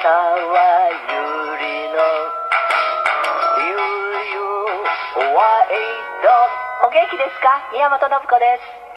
沢ゆりのゆうゆうワイドお元気ですか？宮本信子です。